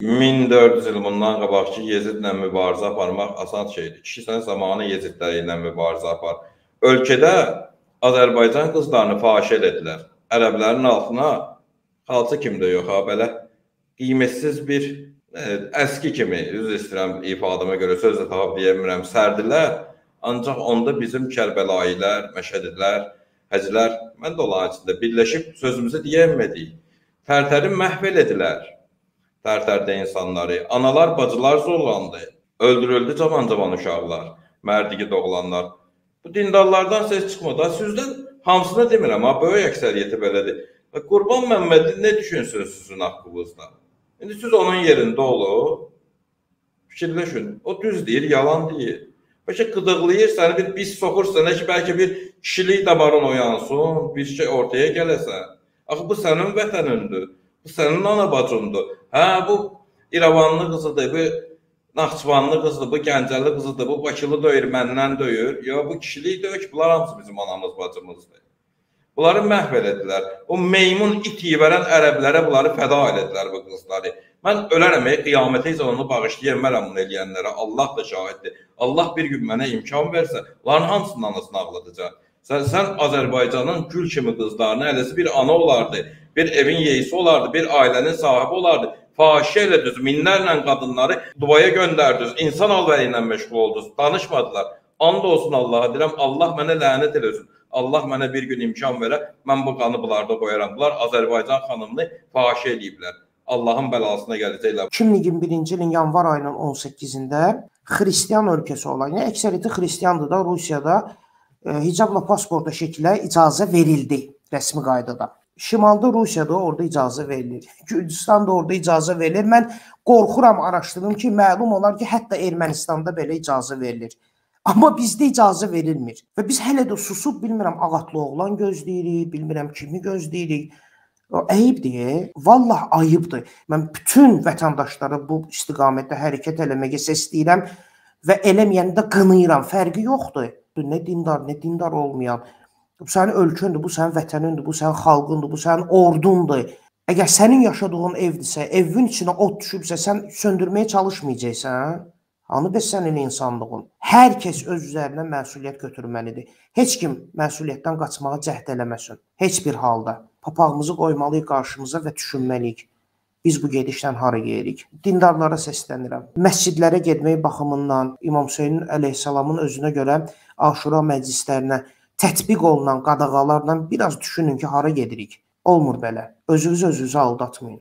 1400 il bundan qabaqki Yezidlə mübarizə aparmaq asan şeydir. Kişi sən zamanı Yezidləri ilə mübarizə apar. Ölkədə Azərbaycan qızlarını fahiş elədilər. Ərəblərin altına xalça kimdə yox ha belə qiymətsiz bir ə, əski kimi üzr istəyirəm ifadəmə görə söz də tapıb deyə bilmirəm sərdilər. Ancaq onda bizim Kərbəlayilər, Məşədilər, Həcilər, mən də onların içində birləşib sözümüzü deyə bilmədik. Tərtəri məhv elədilər. Tərtərdə insanları, analar, bacılar zorlandı. Öldürüldü cavan-cavan uşaqlar, mərdiki doğulanlar. Bu dindarlardan ses çıxmadı. Sizdən hamısını demirəm, ha, böyük əksəriyyəti belədir. Və Qurban Məmmədin nə düşünsünüz sizin haqqınızda? İndi siz onun yerində olun. Fikirləşin. O düz deyir, yalan deyir. Bəlkə qıdıqlayır, səni bir pis soxur sənə ki, bəlkə bir kişilik damarın oyansın, bir şey ortaya gələsən. Axı bu sənin vətənindir. Bu sənin ana bacındır. Hə, bu İrəvanlı qızıdır, bu Naxçıvanlı qızıdır, bu Gəncəli qızıdır, bu Bakılı döyür, məndən döyür. Ya bu kişilik ki, bunlar hamısı bizim anamız, bacımızdır. Bunları məhv elədilər. O meymun it yeyərən ərəblərə bunları fəda elədilər bu qızları. Mən ölərəm, ey, qiyamətə isə onu bağışlayır, mənəm bunu eləyənlərə. Allah da şahiddir. Allah bir gün mənə imkan versə, onların hamısının anasını ağladacaq. Sən, sən Azərbaycanın gül kimi qızlarını eləsi bir ana olardı, bir evin yeisi olardı, bir ailənin sahibi olardı. Fahişə elədiniz, minlərlə qadınları Dubaya göndərdiniz, insan alvəri ilə məşğul oldunuz, danışmadılar. And olsun Allaha deyirəm, Allah mənə lənət eləsin. Allah mənə bir gün imkan verə, mən bu qanı bunlarda qoyaram. Bunlar Azərbaycan xanımını fahişə eləyiblər. Allahın bəlasına gələcəklər. 2021-ci ilin yanvar ayının 18-də xristian ölkəsi olan, yəni əksəriyyəti xristiandır da Rusiyada e, hicabla pasporta şəkilə icazə verildi rəsmi qaydada. Şimalda Rusiyada orada icazə verilir. Gürcüstanda orada icazə verilir. Mən qorxuram araşdırdım ki, məlum olar ki, hətta Ermənistanda belə icazə verilir. Amma bizdə icazə verilmir. Və biz hələ də susub bilmirəm ağatlı oğlan gözləyirik, bilmirəm kimi gözləyirik. O əyibdir. Vallah ayıbdır. Mən bütün vətəndaşları bu istiqamətdə hərəkət eləməyə səsləyirəm və eləməyəndə qınayıram. Fərqi yoxdur. Nə dindar, nə dindar olmayan. Bu sənin ölkəndür, bu sənin vətənindir, bu sənin xalqındır, bu sənin ordundur. Əgər sənin yaşadığın evdirsə, evin içinə od düşübsə, sən söndürməyə çalışmayacaqsan. Hanı bəs sənin insanlığın? Hər kəs öz üzərinə məsuliyyət götürməlidir. Heç kim məsuliyyətdən qaçmağa cəhd eləməsin. Heç bir halda. Papağımızı qoymalıyıq qarşımıza və düşünməliyik. Biz bu gedişlə hara yeyirik? Dindarlara səslənirəm. Məscidlərə getmək baxımından İmam Hüseyn əleyhissalamın özünə görə Aşura məclislərinə tətbiq olunan qadağalarla biraz düşünün ki, hara gedirik. Olmur belə. Özünüzü özünüzə aldatmayın.